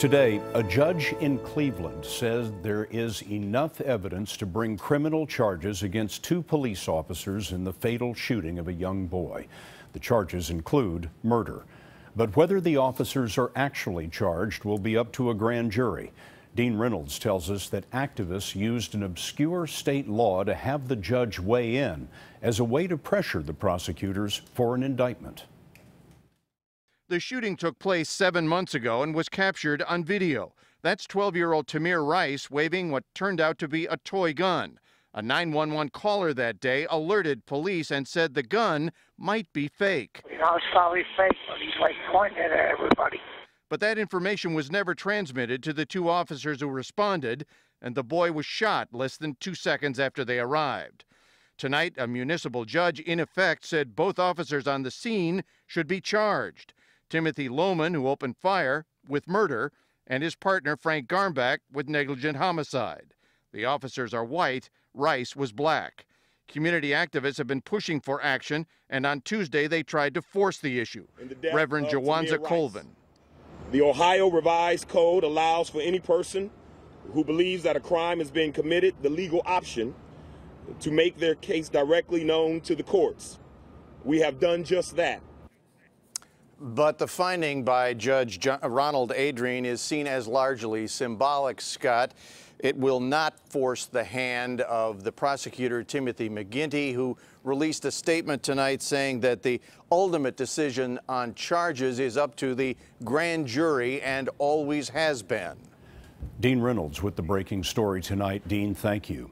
Today, a judge in Cleveland says there is enough evidence to bring criminal charges against two police officers in the fatal shooting of a young boy. The charges include murder. But whether the officers are actually charged will be up to a grand jury. Dean Reynolds tells us that activists used an obscure state law to have the judge weigh in as a way to pressure the prosecutors for an indictment. The shooting took place seven months ago and was captured on video. That's 12 year old Tamir Rice waving what turned out to be a toy gun. A 911 caller that day alerted police and said the gun might be fake. You know, it's probably fake, but he's like pointing it at everybody. But that information was never transmitted to the two officers who responded, and the boy was shot less than two seconds after they arrived. Tonight, a municipal judge, in effect, said both officers on the scene should be charged. Timothy Loehmann, who opened fire with murder, and his partner Frank Garmback with negligent homicide. The officers are white, Rice was black. Community activists have been pushing for action, and on Tuesday they tried to force the issue. The Reverend Jawanza Colvin. The Ohio Revised Code allows for any person who believes that a crime has been committed the legal option to make their case directly known to the courts. We have done just that. But the finding by Judge John, Ronald Adrine is seen as largely symbolic, Scott. It will not force the hand of the prosecutor, Timothy McGinty, who released a statement tonight saying that the ultimate decision on charges is up to the grand jury and always has been. Dean Reynolds with the breaking story tonight. Dean, thank you.